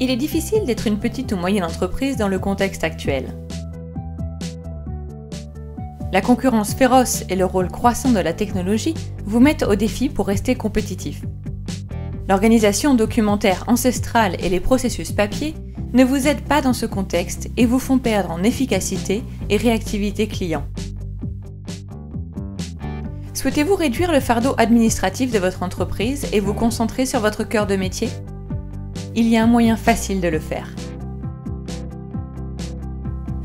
Il est difficile d'être une petite ou moyenne entreprise dans le contexte actuel. La concurrence féroce et le rôle croissant de la technologie vous mettent au défi pour rester compétitif. L'organisation documentaire ancestrale et les processus papier ne vous aident pas dans ce contexte et vous font perdre en efficacité et réactivité client. Souhaitez-vous réduire le fardeau administratif de votre entreprise et vous concentrer sur votre cœur de métier? Il y a un moyen facile de le faire.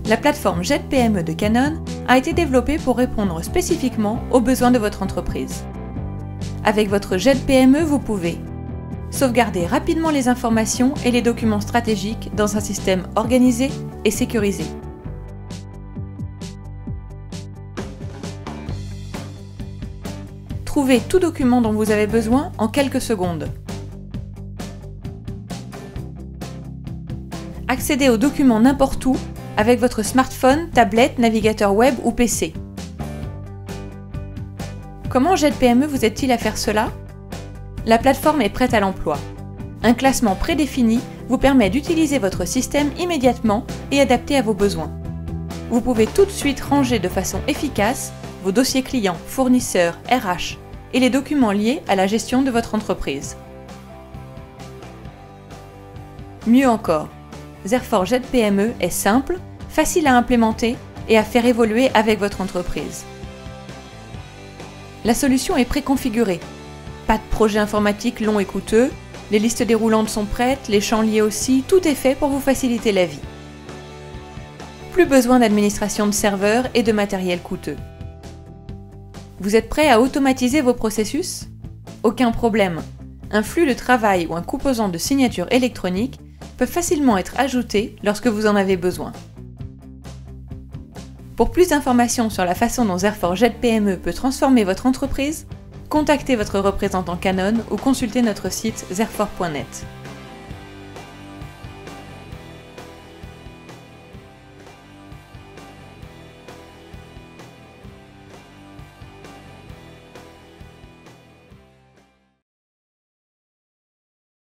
La plateforme JetPME de Canon a été développée pour répondre spécifiquement aux besoins de votre entreprise. Avec votre JetPME, vous pouvez sauvegarder rapidement les informations et les documents stratégiques dans un système organisé et sécurisé. Trouvez tout document dont vous avez besoin en quelques secondes. Accédez aux documents n'importe où avec votre smartphone, tablette, navigateur web ou PC. Comment JetPME vous aide-t-il à faire cela? La plateforme est prête à l'emploi. Un classement prédéfini vous permet d'utiliser votre système immédiatement et adapté à vos besoins. Vous pouvez tout de suite ranger de façon efficace vos dossiers clients, fournisseurs, RH et les documents liés à la gestion de votre entreprise. Mieux encore, Zerfor PME est simple, facile à implémenter et à faire évoluer avec votre entreprise. La solution est préconfigurée. Pas de projet informatique long et coûteux, les listes déroulantes sont prêtes, les champs liés aussi, tout est fait pour vous faciliter la vie. Plus besoin d'administration de serveurs et de matériel coûteux. Vous êtes prêt à automatiser vos processus? Aucun problème. Un flux de travail ou un composant de signature électronique peut facilement être ajouté lorsque vous en avez besoin. Pour plus d'informations sur la façon dont Zerfor PME peut transformer votre entreprise, contactez votre représentant Canon ou consultez notre site zerfor.net.